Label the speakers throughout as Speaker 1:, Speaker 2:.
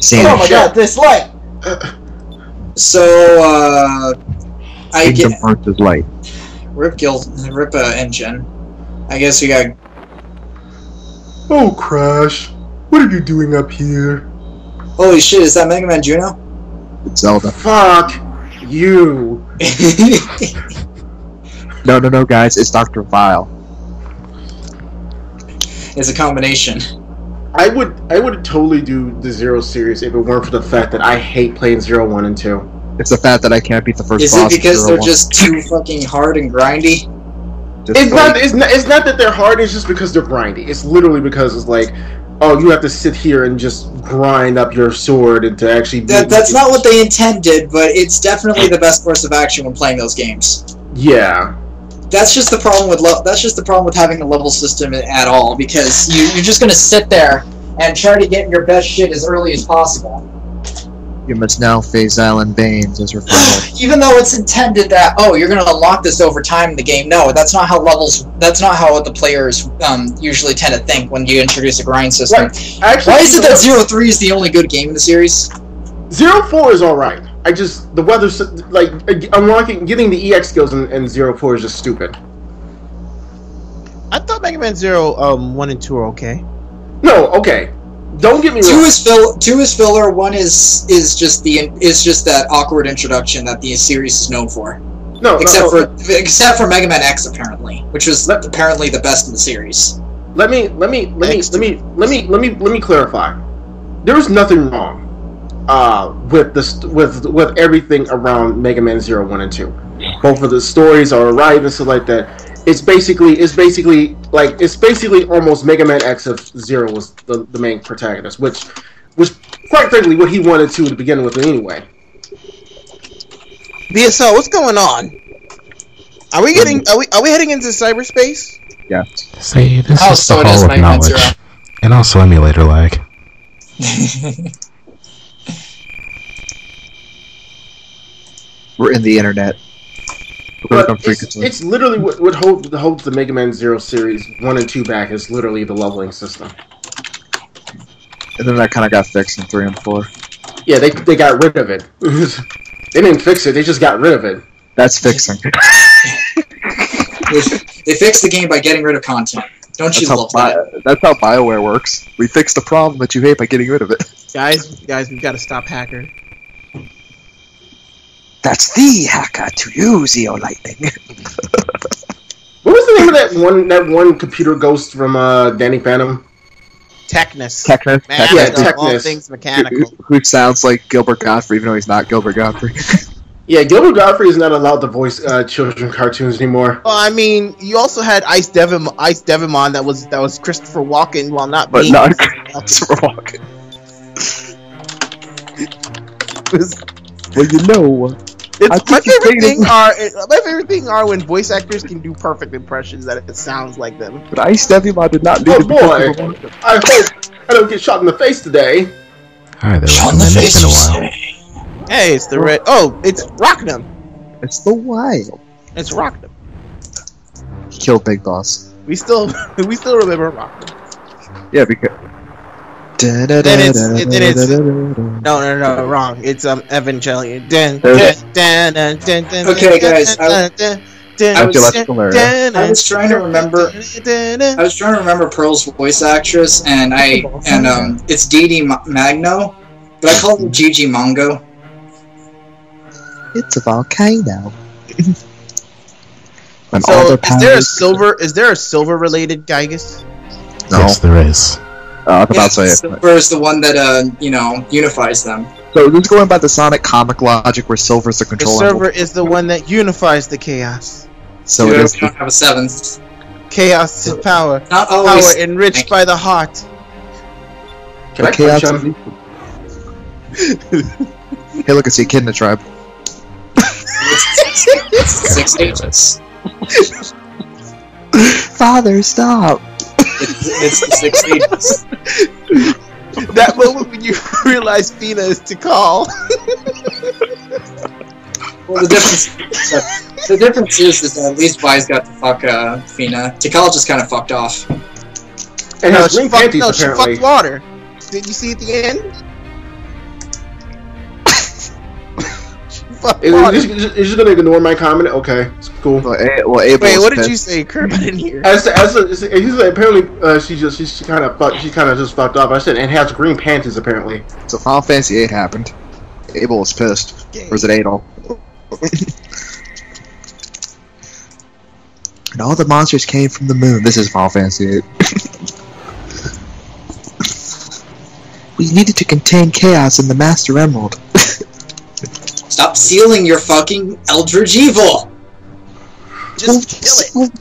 Speaker 1: Same
Speaker 2: Oh my
Speaker 1: shit.
Speaker 2: god, this light!
Speaker 3: So, uh, I
Speaker 1: Kingdom
Speaker 3: get
Speaker 1: Hearts is light.
Speaker 3: rip guild, rip uh, engine. I guess we got
Speaker 2: Oh, Crash. What are you doing up here?
Speaker 3: holy shit. Is that Mega Man Juno?
Speaker 1: It's Zelda.
Speaker 2: Fuck you.
Speaker 1: No, no, no, guys. It's Doctor Vile.
Speaker 3: it's a combination.
Speaker 2: I would I would totally do the Zero series if it weren't for the fact that I hate playing Zero, One, and Two.
Speaker 1: It's the fact that I can't beat the first
Speaker 3: Is
Speaker 1: boss.
Speaker 3: it because they're
Speaker 1: Zero
Speaker 3: just too fucking hard and grindy?
Speaker 1: Just
Speaker 2: It's
Speaker 1: go-
Speaker 2: not, it's not it's not that they're hard. It's just because they're grindy. It's literally because it's like, oh, you have to sit here and just grind up your sword and to actually.
Speaker 3: That, that's not what they intended, but it's definitely the best course of action when playing those games.
Speaker 2: Yeah.
Speaker 3: That's just the problem with lo- that's just the problem with having a level system at all because you, you're just gonna sit there and try to get your best shit as early as possible.
Speaker 1: You must now face Alan Baines as your final.
Speaker 3: Even though it's intended that oh you're gonna unlock this over time in the game, no, that's not how levels. That's not how the players um, usually tend to think when you introduce a grind system.
Speaker 2: Right. Actually,
Speaker 3: Why is it that Zero Three is the only good game in the series?
Speaker 2: Zero Four is all right. I just the weather like unlocking getting the EX skills in, in Zero Four is just stupid.
Speaker 4: I thought Mega Man Zero, um, one and two are okay.
Speaker 2: No, okay. Don't get me
Speaker 3: Two
Speaker 2: wrong.
Speaker 3: is fill. Two is filler. One is is just the is just that awkward introduction that the series is known for.
Speaker 2: No,
Speaker 3: Except
Speaker 2: no, no.
Speaker 3: for except for Mega Man X apparently, which was
Speaker 2: Let-
Speaker 3: apparently the best in the series.
Speaker 2: let me let me let me
Speaker 4: Thanks
Speaker 2: let me let me let me let me clarify. There is nothing wrong uh, with the st- with with everything around Mega Man Zero, One, and Two. Both of the stories are alright and stuff like that. It's basically it's basically like it's basically almost Mega Man X if Zero was the, the main protagonist, which was quite frankly what he wanted to to begin with anyway.
Speaker 4: BSL, what's going on? Are we getting? Are we? Are we heading into cyberspace?
Speaker 1: Yeah.
Speaker 5: See, this
Speaker 3: Oh,
Speaker 5: is
Speaker 3: so
Speaker 5: the hall of knowledge. And also emulator lag.
Speaker 1: We're in the internet. We're
Speaker 2: But
Speaker 1: gonna come
Speaker 2: it's, it's literally what, what holds, holds the Mega Man Zero series one and two back is literally the leveling system.
Speaker 1: And then that kind of got fixed in three and four.
Speaker 2: Yeah, they, they got rid of it. they didn't fix it; they just got rid of it.
Speaker 1: That's fixing.
Speaker 3: they fixed the game by getting rid of content. Don't
Speaker 1: That's
Speaker 3: you
Speaker 1: how,
Speaker 3: love that?
Speaker 1: That's how Bioware works. We fix the problem that you hate by getting rid of it.
Speaker 4: Guys, guys, we've got to stop Hacker.
Speaker 1: That's the hacker to use Eo Lightning.
Speaker 2: What was the name of that one that one computer ghost from uh, Danny Phantom?
Speaker 4: Technus.
Speaker 1: Technus.
Speaker 4: Man,
Speaker 2: Yeah,
Speaker 4: of all things mechanical.
Speaker 1: who sounds like Gilbert Gottfried, even though he's not Gilbert Gottfried.
Speaker 2: Yeah, Gilbert Gottfried is not allowed to voice uh, children cartoons anymore.
Speaker 4: Well, I mean, you also had Ice Devim, Ice Devimon that was that was Christopher Walken, while not
Speaker 1: but
Speaker 4: being
Speaker 1: not Christopher Walken. well, you know, I
Speaker 4: It's, my favorite
Speaker 1: dating-
Speaker 4: thing are my favorite thing are when voice actors can do perfect impressions that it sounds like them.
Speaker 1: but Ice Devimon did not need
Speaker 2: Oh,
Speaker 1: to be
Speaker 2: boy.
Speaker 1: Christopher
Speaker 2: I hope I don't get shot in the face today.
Speaker 5: Hi there,
Speaker 3: Shot in the face,
Speaker 5: been a while.
Speaker 4: Hey, it's the red. Oh, it's Rocknum.
Speaker 1: It's the wild.
Speaker 4: It's Rocknum.
Speaker 1: Kill Big Boss.
Speaker 4: We still we still remember Rocknum.
Speaker 1: Yeah, because.
Speaker 4: Then it's- then it's- No, no, no, wrong. It's um Evangelion. Dun, dun, dun, dun, dun, dun,
Speaker 3: Okay,
Speaker 4: dun,
Speaker 3: guys,
Speaker 4: dun,
Speaker 3: I-
Speaker 4: dun, dun,
Speaker 3: I was-
Speaker 1: Epileptical area.
Speaker 4: dun,
Speaker 3: I was trying to remember-. I was trying to remember Pearl's voice actress, and I and um, it's Dee Dee Magno, but I call her Gigi Mongo.
Speaker 1: It's a volcano.
Speaker 4: So, is there a silver? Is there a silver related Gigas?
Speaker 1: No.
Speaker 5: Yes, there is.
Speaker 1: Uh, I was about to say.
Speaker 3: Silver is the one that uh, you know unifies them.
Speaker 1: So this is going by the Sonic comic logic, where Silver's the
Speaker 4: The
Speaker 1: control.
Speaker 4: server is the one that unifies the chaos.
Speaker 1: So
Speaker 3: we
Speaker 1: it
Speaker 3: we don't have a seventh.
Speaker 4: Chaos is power.
Speaker 3: Not
Speaker 4: Power enriched by the heart.
Speaker 2: Can I
Speaker 1: chaos
Speaker 2: punch him?
Speaker 1: Hey, look, it's the Echidna tribe.
Speaker 3: Six stages.
Speaker 1: Father, stop!
Speaker 3: It's, it's the six stages.
Speaker 4: That moment when you realize Fina is to call.
Speaker 3: Well, the difference, the difference is that at least Vyse got to fuck uh, Fina. Tikal just kind of fucked off.
Speaker 2: And
Speaker 4: no, she fucked,
Speaker 2: panties
Speaker 4: no, she fucked water. Did you see at the end? Fuck,
Speaker 2: Is,
Speaker 4: water.
Speaker 2: is, is, is just gonna ignore my comment? Okay, it's cool.
Speaker 1: Well, A- well Abel
Speaker 4: Wait,
Speaker 1: was
Speaker 4: what did
Speaker 1: pissed.
Speaker 4: you say, Kurt? I didn't hear.
Speaker 2: As as as he's like, apparently uh, she just she, she kind of fucked she kind of just fucked up. I said and has green panties apparently.
Speaker 1: So Final Fantasy VIII happened. Abel was pissed. Or was it Adol? and all the monsters came from the moon. This is Final Fantasy VIII. we needed to contain chaos in the Master Emerald.
Speaker 3: Stop sealing your fucking Eldritch Evil.
Speaker 4: Just kill it.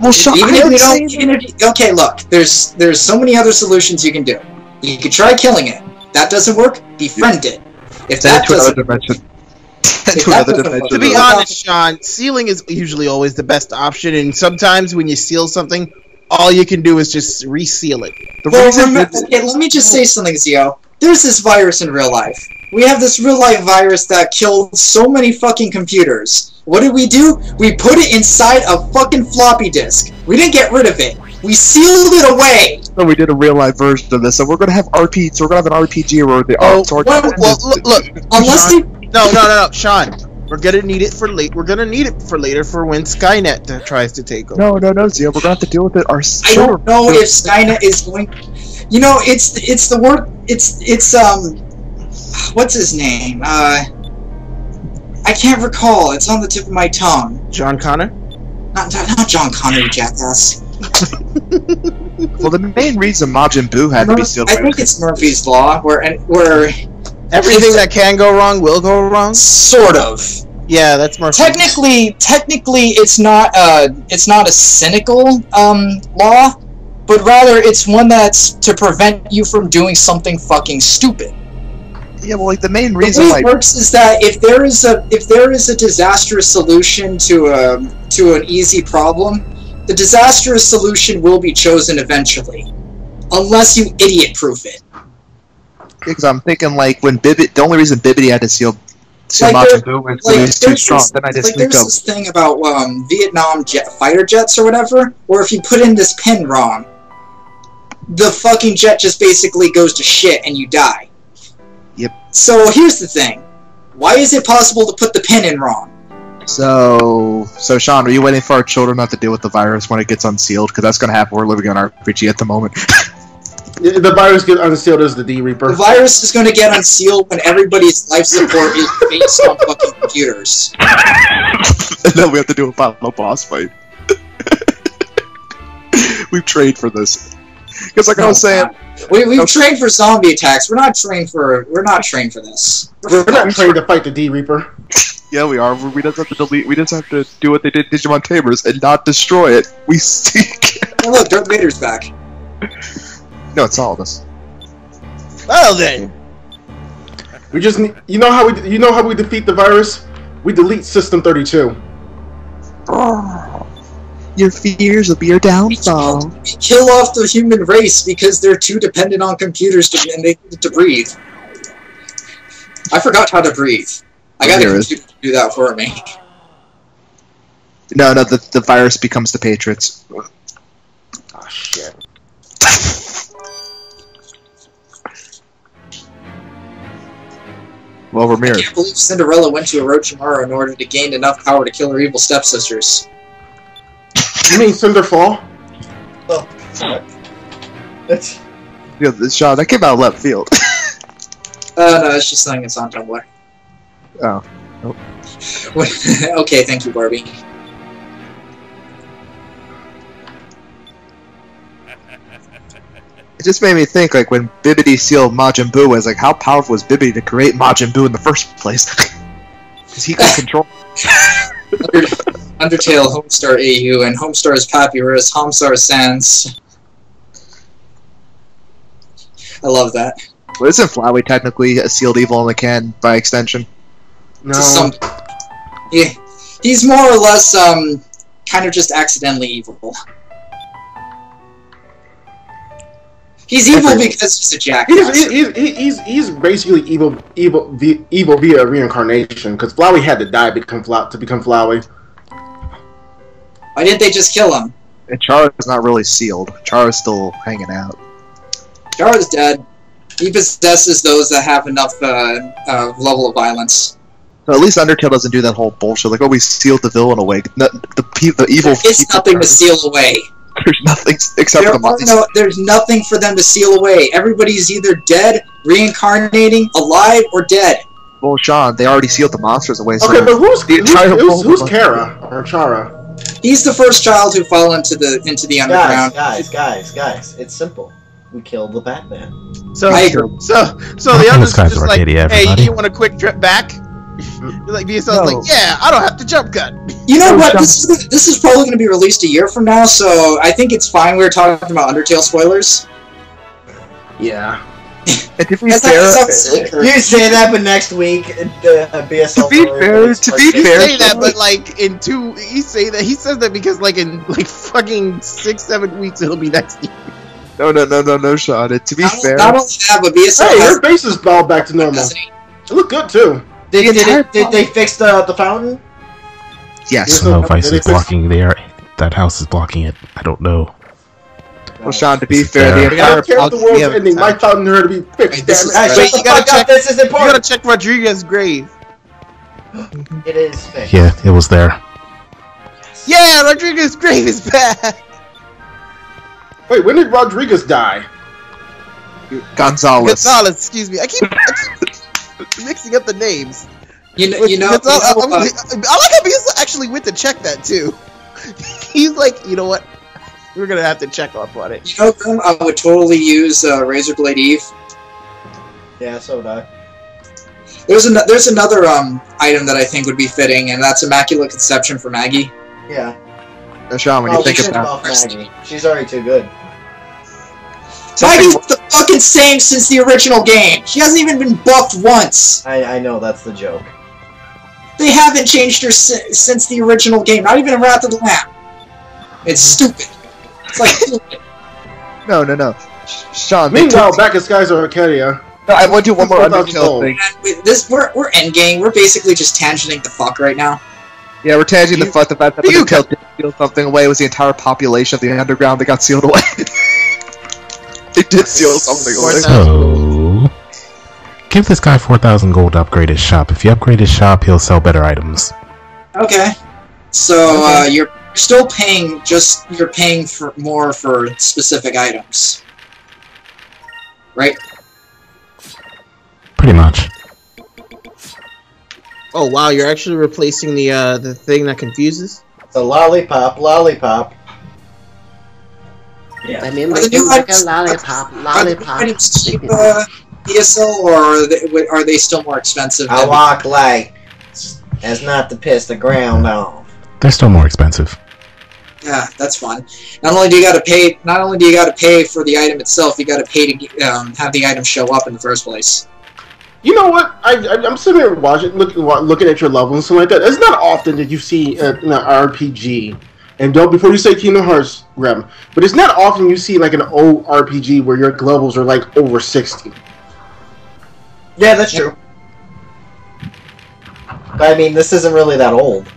Speaker 1: Well, Sean,
Speaker 3: even
Speaker 1: I
Speaker 3: if
Speaker 1: didn't
Speaker 3: you don't, even if you- okay, look, there's there's so many other solutions you can do. You could try killing it. That doesn't work. Befriend it. If
Speaker 1: Send
Speaker 3: that
Speaker 1: it to another
Speaker 3: doesn't,
Speaker 1: dimension.
Speaker 3: If
Speaker 1: to
Speaker 3: that
Speaker 1: another
Speaker 3: doesn't
Speaker 1: dimension.
Speaker 3: work-
Speaker 4: To be honest, Sean, sealing is usually always the best option, and sometimes when you seal something, all you can do is just reseal it.
Speaker 1: The
Speaker 3: Well,
Speaker 1: reason
Speaker 3: remember, okay, let me just say something, Zio. There's this virus in real life. We have this real life virus that killed so many fucking computers. What did we do? We put it inside a fucking floppy disk. We didn't get rid of it. We sealed it away.
Speaker 1: So we did a real life version of this, so we're gonna have RP. So we're gonna have an RPG where the
Speaker 4: Oh,
Speaker 1: so our-
Speaker 3: well,
Speaker 4: Well, look, look
Speaker 3: Unless
Speaker 4: Sean,
Speaker 3: they,
Speaker 4: no, no, no, no, Sean. We're gonna need it for late. We're gonna need it for later for when Skynet uh, tries to take over.
Speaker 1: No, no, no, Zio. We're gonna have to deal with it
Speaker 3: I
Speaker 1: ourselves.
Speaker 3: don't know if Skynet is going. You know, it's it's the word. It's it's um, what's his name? Uh, I can't recall. It's on the tip of my tongue.
Speaker 4: John Connor.
Speaker 3: Not not, John Connor, you jackass.
Speaker 1: Well, the main reason Majin Buu had to be sealed.
Speaker 3: I think it's Murphy's Law, where and where
Speaker 4: Everything that can go wrong will go wrong.
Speaker 3: sort of.
Speaker 4: Yeah, that's Murphy.
Speaker 3: Technically, technically, it's not a it's not a cynical um, law, but rather it's one that's to prevent you from doing something fucking stupid.
Speaker 1: Yeah, well, like the main
Speaker 3: The
Speaker 1: reason,
Speaker 3: way
Speaker 1: like
Speaker 3: it works is that if there is a if there is a disastrous solution to a to an easy problem, the disastrous solution will be chosen eventually, unless you idiot proof it.
Speaker 1: because I'm thinking like when Bibbit, the only reason Bibbidi had to seal seal
Speaker 3: Like,
Speaker 1: Buu was
Speaker 3: Like
Speaker 1: was too strong.
Speaker 3: this,
Speaker 1: Then I just
Speaker 3: like there's this thing about um, Vietnam jet fighter jets or whatever, where if you put in this pin wrong, the fucking jet just basically goes to shit and you die.
Speaker 1: Yep.
Speaker 3: So here's the thing: why is it possible to put the pin in wrong?
Speaker 1: so. So Sean, are you waiting for our children not to deal with the virus when it gets unsealed? Because that's gonna happen. We're living on RPG at the moment.
Speaker 2: The virus gets unsealed as the D Reaper.
Speaker 3: The virus is going to get unsealed when everybody's life support is based on fucking computers.
Speaker 1: and then we have to do a final boss fight. We've trained for this. Because like I was saying,
Speaker 3: we we've trained for zombie attacks. We're not trained for we're not trained for this.
Speaker 2: We're not trained to fight the D Reaper.
Speaker 1: yeah, we are. We just have to delete. We just have to do what they did to Digimon Tamers and not destroy it. We seek.
Speaker 3: Oh, look, Darth Vader's back.
Speaker 1: no, it's all of us.
Speaker 4: Well then,
Speaker 2: We just need, you know how we you know how we defeat the virus? We delete System 32.
Speaker 1: Your fears will be your
Speaker 3: We
Speaker 1: downfall.
Speaker 3: kill, we kill off the human race because they're too dependent on computers to, and they need to breathe. I forgot how to breathe. I got a
Speaker 1: Here it is.
Speaker 3: computer to do that for me.
Speaker 1: No, no, the, the virus becomes the Patriots.
Speaker 2: Oh shit.
Speaker 1: Well, we're
Speaker 3: I can't believe Cinderella went to Orochimaru in order to gain enough power to kill her evil stepsisters.
Speaker 2: You mean Cinderfall? Oh, that's.
Speaker 1: Yeah, this Sean, that came out of left field.
Speaker 3: Uh, no, it's just something that's on Tumblr.
Speaker 1: Oh.
Speaker 3: okay, thank you, Barbie.
Speaker 1: it just made me think, like, when Bibbidi sealed Majin Buu, was like, how powerful was Bibbidi to create Majin Buu in the first place? Because he could control.
Speaker 3: Under- Undertale, Homestar AU, and Homestar's Papyrus, Homestar Sans. I love that.
Speaker 1: Well, isn't Flowey technically a sealed evil in the can by extension?
Speaker 2: No.
Speaker 3: Some, yeah, he's more or less um, kind of just accidentally evil. He's evil because he's a jackass.
Speaker 2: he's, he's, he's, he's basically evil evil vi- evil via reincarnation because Flowey had to die to become Flow- to become Flowey.
Speaker 3: Why didn't they just kill him?
Speaker 1: And Chara's not really sealed. Chara's still hanging out.
Speaker 3: Chara's dead. He possesses those that have enough uh, uh, level of violence.
Speaker 1: So at least Undertale doesn't do that whole bullshit. Like, oh, we sealed the villain away. No, the pe- the evil.
Speaker 3: There is
Speaker 1: people
Speaker 3: nothing
Speaker 1: are-
Speaker 3: to seal away.
Speaker 1: There's nothing except
Speaker 3: There
Speaker 1: for the monsters.
Speaker 3: no, there's nothing for them to seal away. Everybody's either dead, reincarnating, alive, or dead.
Speaker 1: Well, Sean, they already sealed the monsters away. So
Speaker 2: Okay, but who's
Speaker 1: The
Speaker 2: who's,
Speaker 1: entire
Speaker 2: who's, who's Kara or Chara?
Speaker 3: He's the first child who fell into the into the underground.
Speaker 6: guys, guys, guys. guys. It's simple. We killed the Batman.
Speaker 4: So,
Speaker 3: I agree.
Speaker 4: so, so the
Speaker 5: think
Speaker 4: others are just like,
Speaker 5: Arcadia,
Speaker 4: hey,
Speaker 5: everybody.
Speaker 4: you want a quick trip back? like BSL's
Speaker 1: No.
Speaker 4: like, yeah, I don't have to jump cut.
Speaker 3: You know what? This is, this is probably going to be released a year from now, so I think it's fine. We were talking about Undertale spoilers.
Speaker 2: Yeah.
Speaker 1: And to be
Speaker 3: That's
Speaker 1: fair,
Speaker 3: that's not secret.
Speaker 6: You say that, but next week the uh, BSL.
Speaker 1: To be fair- to
Speaker 6: part
Speaker 1: be
Speaker 6: two.
Speaker 4: You say that, but like in two, he say that he says that because like in like fucking six, seven weeks it'll be next year.
Speaker 1: no, no, no, no, no, Sean. And to be
Speaker 3: Not,
Speaker 1: fair,
Speaker 3: not only that, but BSL
Speaker 2: Hey,
Speaker 3: has
Speaker 2: your face is all back to normal. It look good too.
Speaker 6: Did,
Speaker 1: The
Speaker 6: did, it, did they fix the the fountain?
Speaker 1: yes.
Speaker 2: Yeah.
Speaker 5: No,
Speaker 2: so- Vyse they
Speaker 5: is
Speaker 2: fix-
Speaker 5: blocking there. That house is blocking it. I don't know.
Speaker 1: Well, Sean, to be
Speaker 5: This is
Speaker 1: fair, the
Speaker 5: fair.
Speaker 2: I don't care if the world's
Speaker 4: yeah,
Speaker 2: ending. My
Speaker 4: time.
Speaker 2: fountain her to be fixed.
Speaker 3: Wait, this
Speaker 2: damn
Speaker 3: is-
Speaker 2: it.
Speaker 6: Hey,
Speaker 3: Wait,
Speaker 4: you gotta check-
Speaker 6: up! This is important.
Speaker 4: You gotta check Rodriguez's grave.
Speaker 6: It is fixed.
Speaker 5: Yeah, it was there.
Speaker 4: Yeah, Rodriguez's grave is back.
Speaker 2: Wait, when did Rodriguez die?
Speaker 1: Gonzalez.
Speaker 4: Gonzalez, excuse me. I keep, I keep mixing up the names.
Speaker 3: You know, you know,
Speaker 4: Gonzalez,
Speaker 3: you know,
Speaker 4: I'm-
Speaker 3: uh,
Speaker 4: I like how BSL actually went to check that too. He's like, you know what? We're gonna have to check up on it.
Speaker 3: you know, Grim, I would totally use uh, Razorblade Eve.
Speaker 6: Yeah, so would I.
Speaker 3: There's an, there's another um item that I think would be fitting, and that's Immaculate Conception for Maggie.
Speaker 6: Yeah.
Speaker 1: Uh, Sean, when
Speaker 6: Oh,
Speaker 1: you think about
Speaker 6: buff Maggie. She's already too good.
Speaker 3: Maggie's the fucking same since the original game. She hasn't even been buffed once.
Speaker 6: I I know that's the joke.
Speaker 3: They haven't changed her si- since the original game. Not even in Wrath of the Lamb. It's stupid. It's like
Speaker 1: no, no, no. Sean,
Speaker 2: Meanwhile,
Speaker 1: took-
Speaker 2: back at Skies of Arcadia.
Speaker 1: No, I want to do one more
Speaker 2: 4,000
Speaker 1: Undertale
Speaker 2: gold.
Speaker 1: thing.
Speaker 3: And this we're we're endgame. We're basically just tangenting the fuck right now.
Speaker 1: Yeah, we're tanging the
Speaker 4: You-
Speaker 1: fact the fact that
Speaker 4: you
Speaker 1: Undertale did seal something away It was the entire population of the underground that got sealed away. they did seal something away.
Speaker 5: So, give this guy 4,000 gold to upgrade his shop. If you upgrade his shop, he'll sell better items.
Speaker 3: Okay. So uh, you're still paying just you're paying for more for specific items, right?
Speaker 5: Pretty much.
Speaker 4: Oh wow, you're actually replacing the uh the thing that confuses.
Speaker 6: The a lollipop, lollipop.
Speaker 7: I mean,
Speaker 3: Are
Speaker 7: like
Speaker 3: the new
Speaker 7: like a
Speaker 3: items-
Speaker 7: lollipop,
Speaker 3: Are the new
Speaker 7: lollipop.
Speaker 3: items cheap, uh, BSL, or are they, are they still more expensive?
Speaker 6: I
Speaker 3: than-
Speaker 6: walk light as not to piss the ground off.
Speaker 5: They're still more expensive.
Speaker 3: Yeah, that's fun. Not only do you got to pay, not only do you got to pay for the item itself, you got to pay to um, have the item show up in the first place.
Speaker 2: You know what? I, I I'm sitting here watching, looking, looking at your levels and something like that. It's not often that you see uh, in an RPG, and don't before you say Kingdom Hearts, Rem, but it's not often you see like an old RPG where your levels are like over sixty.
Speaker 6: Yeah, that's true. But I mean, this isn't really that old.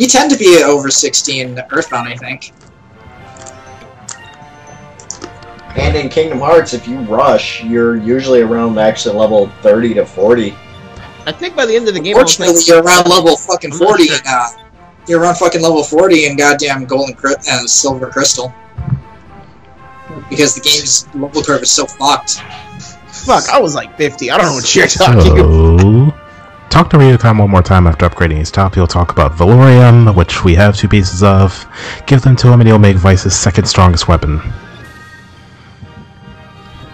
Speaker 3: You tend to be over 16 Earthbound, I think.
Speaker 6: And in Kingdom Hearts, if you rush, you're usually around actually level 30 to 40.
Speaker 4: I think by the end of the game, I was
Speaker 3: Fortunately, you're around level fucking 40
Speaker 4: sure.
Speaker 3: and, uh, you're around fucking level 40 in goddamn golden cri- uh, silver crystal. Because the game's level curve is so fucked.
Speaker 4: fuck, I was like 50. I don't know what you're talking about.
Speaker 5: So, talk to Ryukan one more time after upgrading his top. He'll talk about Valorium, which we have two pieces of. Give them to him, and he'll make Vyse's second strongest weapon.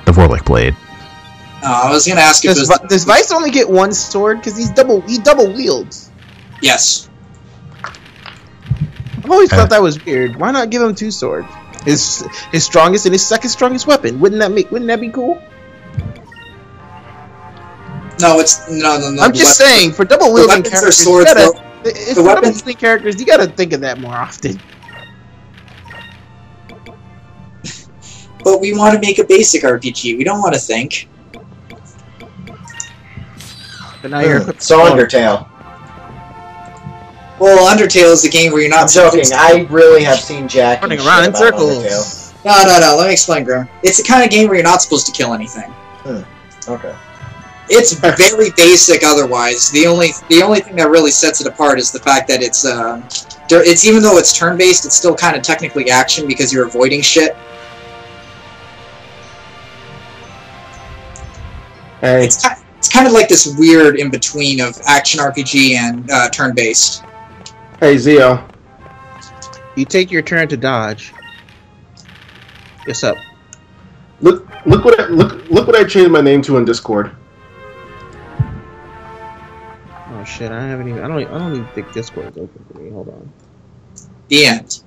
Speaker 5: The Vorlic Blade.
Speaker 3: Uh, I was gonna ask if it
Speaker 4: Does,
Speaker 3: was...
Speaker 4: Does Vice only get one sword? Because he's double. He double wields.
Speaker 3: Yes.
Speaker 4: I've always
Speaker 5: Uh.
Speaker 4: thought that was weird. Why not give him two swords? His his strongest and his second strongest weapon. Wouldn't that make? Wouldn't that be cool?
Speaker 3: No, it's... No, no, no.
Speaker 4: I'm just
Speaker 3: weapon-
Speaker 4: saying, for double wielding
Speaker 3: weapons are
Speaker 4: characters,
Speaker 3: swords,
Speaker 4: you gotta,
Speaker 3: though.
Speaker 4: if
Speaker 3: The
Speaker 4: for double
Speaker 3: weapons-
Speaker 4: wielding characters, you gotta think of that more often.
Speaker 3: But we want to make a basic RPG. We don't want to think.
Speaker 4: But now you're
Speaker 6: So Undertale.
Speaker 3: Well, Undertale is the game where you're not
Speaker 6: I'm joking. I really have seen Jack
Speaker 4: running
Speaker 6: and
Speaker 4: around
Speaker 6: shit
Speaker 4: in
Speaker 6: about Undertale.
Speaker 4: circles.
Speaker 3: No, no, no. Let me explain, Grim. It's the kind of game where you're not supposed to kill anything. Hmm.
Speaker 6: Okay.
Speaker 3: It's very basic. Otherwise, the only the only thing that really sets it apart is the fact that it's um, it's even though it's turn based, it's still kind of technically action because you're avoiding shit.
Speaker 2: Hey,
Speaker 3: It's kind it's kind of like this weird in between of action RPG and uh, turn based.
Speaker 2: hey, Zio.
Speaker 4: You take your turn to dodge. Yes up.
Speaker 2: Look, look what I, look, look what I changed my name to in Discord.
Speaker 4: Shit! I haven't even. I don't. I don't even think Discord is open for me. Hold on.
Speaker 3: End.